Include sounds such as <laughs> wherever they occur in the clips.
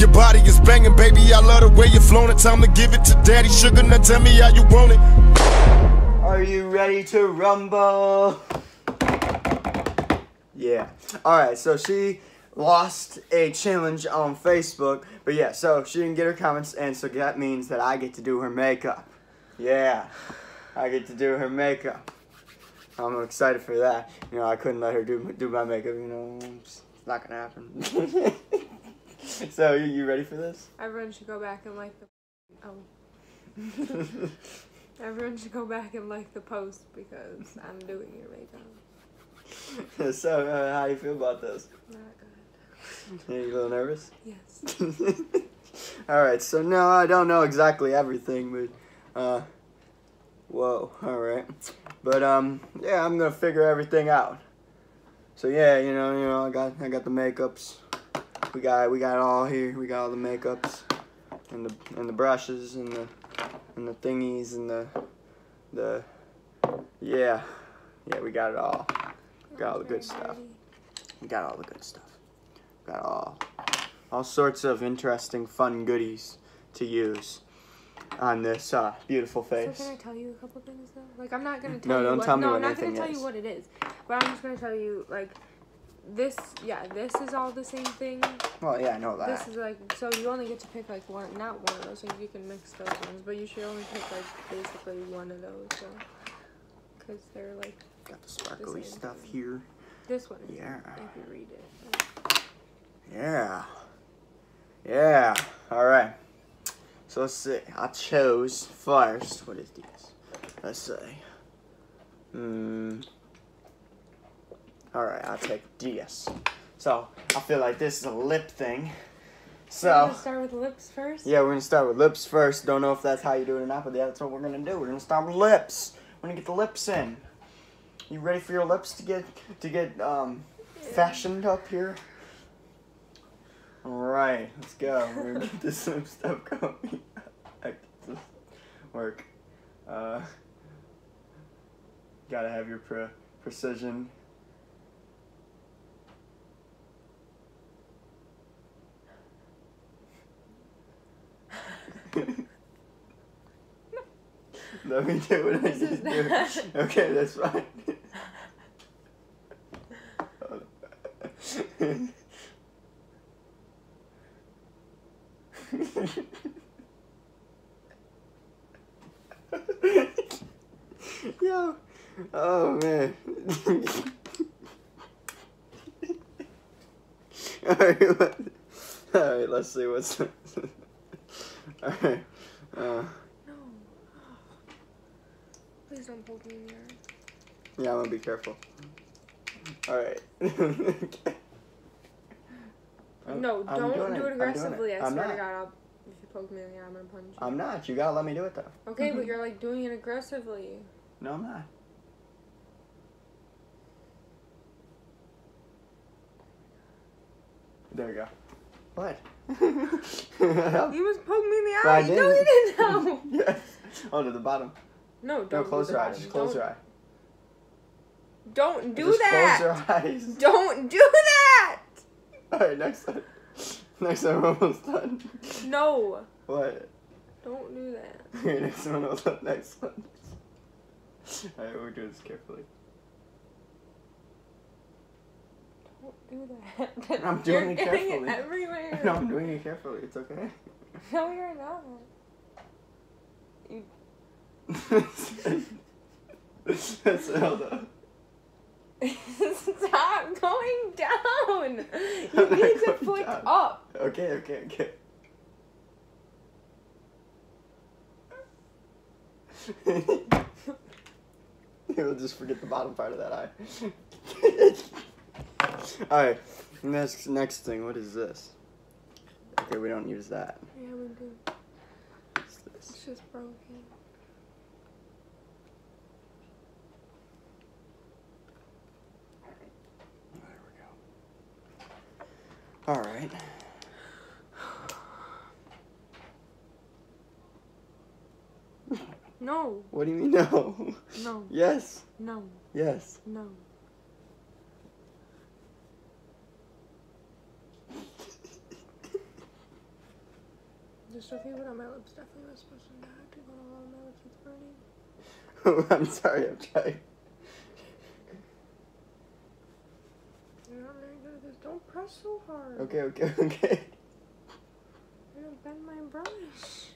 Your body is banging, baby. I love the way you're flown it. Time to give it to daddy. Sugar, now tell me how you want it. Are you ready to rumble? Yeah. Alright, so she lost a challenge on Facebook. But yeah, so she didn't get her comments, and so that means that I get to do her makeup. Yeah. I get to do her makeup. I'm excited for that. You know, I couldn't let her do do my makeup, you know. It's not gonna happen. <laughs> <laughs> so, you, you ready for this? Everyone should go back and like the. Oh. <laughs> Everyone should go back and like the post because I'm doing your <laughs> makeup. so, uh, how do you feel about this? Not good. Are you a little nervous? Yes. alright, so no, I don't know exactly everything, but, uh, whoa, alright. But, um, yeah, I'm gonna figure everything out. So, yeah, you know, you know, I got, I got the makeups. We got, we got it all here. We got all the makeups and the, and the brushes and the, and the thingies and the, the, yeah, yeah, we got it all. Got all the good stuff. We got all the good stuff. Got all, all sorts of interesting, fun goodies to use on this uh, beautiful So face. can I tell you a couple things though? Like I'm not gonna tell No, you don't what, tell me no, I'm not gonna tell is. you what it is. But I'm just gonna tell you like this yeah, this is all the same thing. Well, yeah, I know that. This is like so you only get to pick like one not one of those things, you can mix those ones, but you should only pick like basically one of those, so because they're like Got the sparkly same stuff thing. here. this one Yeah. if you read it. Yeah. Yeah. All right. So let's see. I chose first. What is this Let's see. Hmm. All right. I'll take DS. So I feel like this is a lip thing. We're So gonna start with lips first. yeah, we're gonna start with lips first. Don't know if that's how you do it or not, but yeah, that's what we're gonna do. We're gonna start with lips. We're gonna get the lips in. You ready for your lips to get to get um fashioned up here? All right, let's go. We're gonna get this <laughs> lip stuff going. <laughs> I this work. Uh, gotta have your pre- precision. <laughs> Let me do what I This need is to do. <laughs> Okay, that's fine. <laughs> Yo, oh man. Alright, let, alright, let's see what's. Alright, uh. Please don't poke me in the eye. yeah, I'm gonna be careful. Alright. <laughs> No, I'm don't doing do it. it I'm doing aggressively. I I'm swear not. to God, I'll, if you poke me in the eye, I'm gonna punch you. I'm not. You gotta let me do it though. okay, but <laughs> you're like doing it aggressively. No, I'm not. There you go. What? <laughs> You must poke me in the eye. No, you didn't. know. yes. Oh, to the bottom. No, No, don't close do your eyes. Just close don't, your eye. Don't do Just that. Close your <laughs> eyes. Don't do that. Alright, next time. <laughs> Next time we're almost done. No, What? don't do that. <laughs> Okay, next one. I'll next one. Alright, we're doing this carefully. Don't do that. I'm doing You're it carefully. It everywhere. No, I'm doing it carefully. It's okay. No, you're not. That's up. <laughs> Stop going down. I'm <laughs> You need to flick down. up. Okay, okay, okay. <laughs> You'll just forget the bottom part of that eye. Alright, next next thing, what is this? Okay, we don't use that. Yeah, we do. What's this? It's just broken. We go. Alright. No, What do you mean no? no, yes. no, Yes. no. the stuff you put on my lips definitely was supposed to not to go on my lips. It's burning. <laughs> I'm sorry, I'm trying. You're not very good at this. Don't press so hard. Okay, okay, <laughs> okay. You're gonna bend my brush.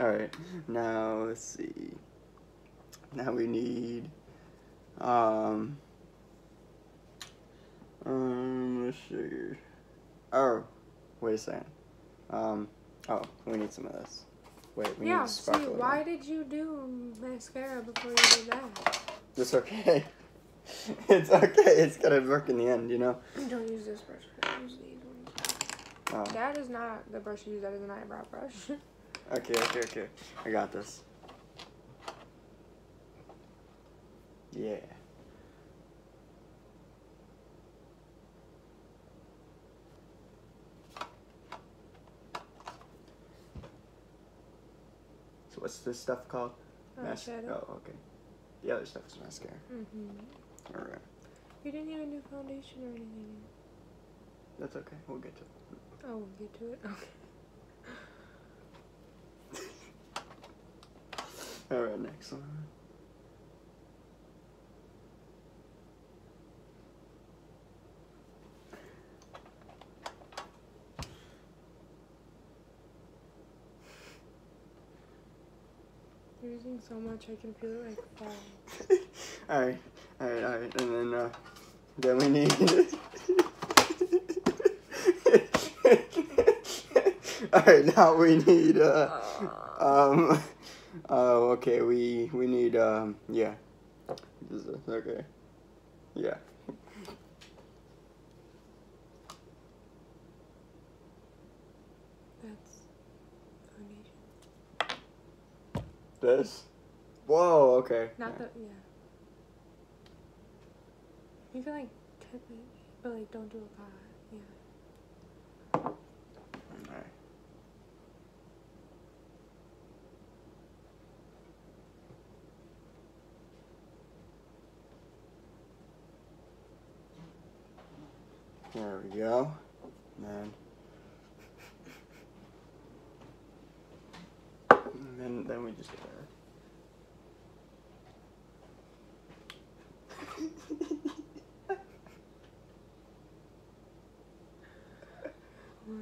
Alright, now let's see. Now we need um um let's see. Oh, wait a second. Um oh, we need some of this. Wait, we yeah. need See, why did you do mascara before you did that? It's okay. <laughs> <laughs> it's okay. It's gonna work in the end, you know. Don't use this brush. Use these ones. Oh, That is not the brush you use. That is an eyebrow brush. <laughs> okay, okay, okay. I got this. Yeah. So what's this stuff called? Mas- Eyeshadow. oh, okay. The other stuff is mascara. Mm-hmm. All right. You didn't even do foundation or anything. That's okay. We'll get to it. Oh, we'll get to it. <laughs> Okay. All right, next one. You're using so much, I can feel it like <laughs> fall. All right, all right, all right, and then uh, then we need. <laughs> all right, now we need. Uh, um. <laughs> Oh, okay. We we need. Um. Yeah. Okay. Yeah. That's foundation. This. Whoa. Okay. Not the yeah. You can like tip but like don't do a lot. Yeah. There we go. <laughs> And then, and then, then we just get No.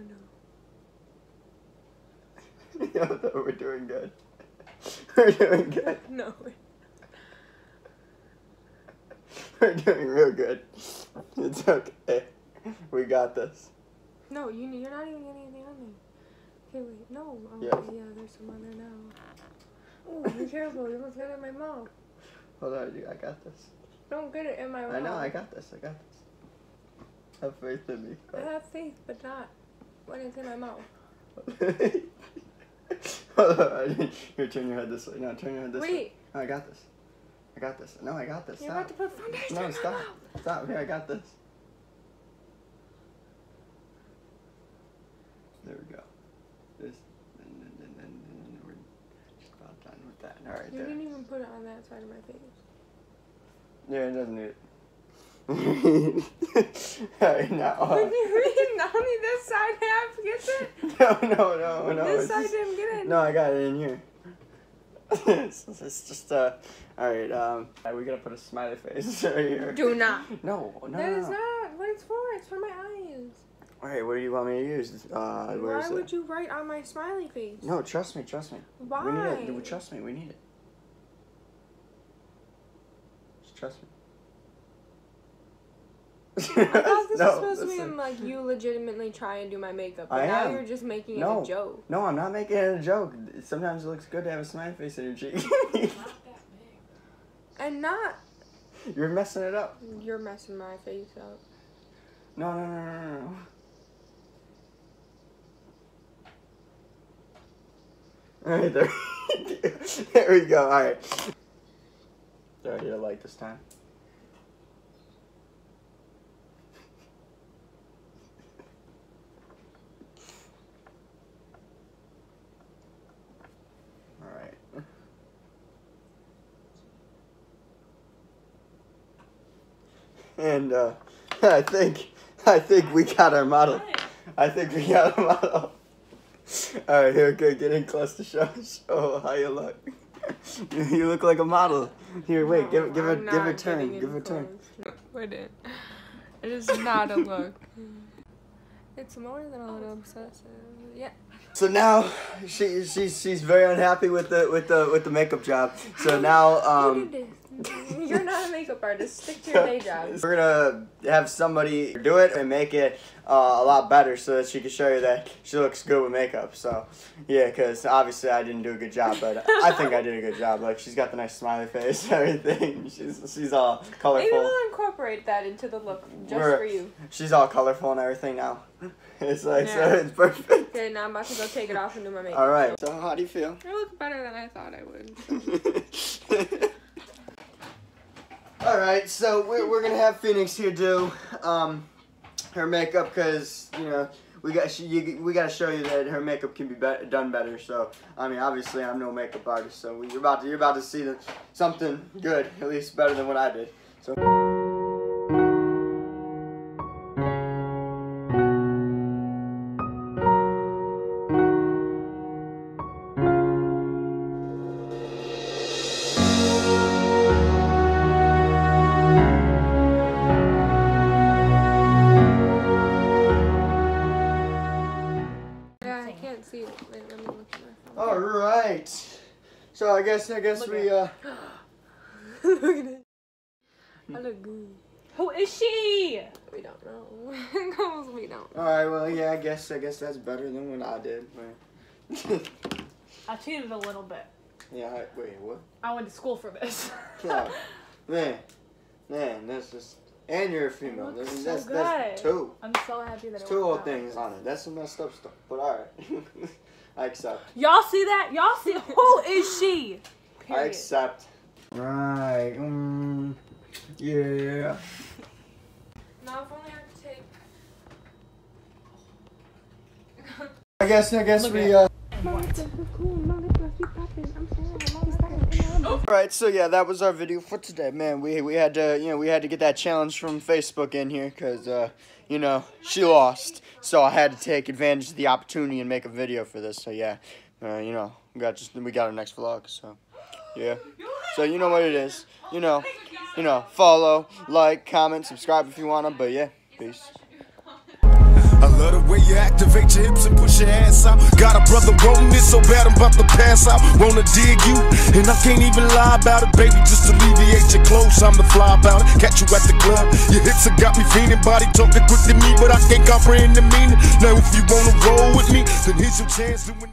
no, <laughs> we're doing good. <laughs> We're doing good. <laughs> No. We're doing real good. It's okay. We got this. No, you you're not even getting anything on me. Okay, wait. No. Oh, Yeah. yeah, there's some on there now. Oh, be careful. You almost got it in my mouth. Hold on, dude, I got this. Don't get it in my mouth. I know, I got this. I got this. Have faith in me. I have faith, but not when it's in my mouth. <laughs> Here, turn your head this way. No, turn your head this way. Wait, No, I got this. I got this. No, I got this. you're Stop. about to put foundation No, stop. mouth. Stop. Here, I got this. There we go. This, and then, and then, and then we're just about done with that. All right, You there. didn't even put it on that side of my face. Yeah, it doesn't need it. <laughs> Alright, now. What do you mean? <laughs> Only this side half gets it? <laughs> no, no, no, no. this side just- didn't get it. No, I got it in here. it's, it's just uh. All right. Um. We gotta put a smiley face right here. Do not. No, no, that no. is no. not what it's for. It's for my eyes. All right. What do you want me to use? Uh. Where Why would it? you write on my smiley face? No, trust me. Trust me. Why? We need it. Trust me. We need it. Just trust me. I thought this No, was supposed to be like you legitimately try and do my makeup, but I now am. you're just making it a joke. No, I'm not making it a joke. Sometimes it looks good to have a smiley face in your cheek. And not You're messing it up. you're messing my face up. No, no, no, no, no, no. Alright, there, <laughs> there we go. Alright. Do I get a light this time? Alright. And uh, <laughs> I think I think we got our model. I think we got a model. All right, here, okay, get in close to show, <laughs> show how you look. <laughs> you look like a model. Here, wait, give, give her, I'm give her a turn, give her a turn. close. Wait it. It is not a look. It's more than a little obsessive. Yeah. So now she she's she's very unhappy with the with the with the makeup job. So now um. You did this. <laughs> You're not a makeup artist. Stick to your day <laughs> job. We're gonna have somebody do it and make it uh, a lot better so that she can show you that she looks good with makeup. So, yeah, because obviously I didn't do a good job, but I think I did a good job. Like she's got the nice smiley face, everything. <laughs> She's she's all colorful. Maybe we'll incorporate that into the look just We're- for you. She's all colorful and everything now. It's like so it's perfect. Okay, now I'm about to go take it off and do my makeup. All right. So how do you feel? I look better than I thought I would. All right, so we're, we're gonna have Phoenixx here do um, her makeup because you know we got she, you, we got to show you that her makeup can be, be done better. So I mean, obviously I'm no makeup artist, so you're about to you're about to see the, something good, at least better than what I did. I guess I guess Look we uh. <gasps> look at it. I look good. Who is she? We don't know. <laughs> We don't. All right. Well, yeah. I guess I guess that's better than what I did. Right. <laughs> I cheated a little bit. yeah. I, wait. What? I went to school for this. <laughs> Oh, man, man, that's just. And you're a female. That's, so that's, that's two. I'm so happy that It's it two old out. things on it. That's some messed up stuff. But alright. I accept. Y'all see that? Y'all see who is she? I accept. Right. Mm, yeah. Now, if only I could take. I guess I guess Look we at uh Alright, so yeah, that was our video for today. Man, we we had to, you know, we had to get that challenge from Facebook in here cuz uh, you know, she lost. So I had to take advantage of the opportunity and make a video for this. So yeah. Uh, you know, we got just we got our next vlog, so yeah. So you know what it is. You know, you know, follow, like, comment, subscribe if you want to, but yeah, peace. I love the way you activate your hips and push your ass out. Got a brother wanting this so bad I'm about to pass out. Wanna dig you, and I can't even lie about it, baby. Just alleviate your clothes, I'm the fly about it. Catch you at the club, your hips have got me feeling. Body talking quick to me, but I can't comprehend the meaning. Now if you wanna roll with me, then here's your chance to win.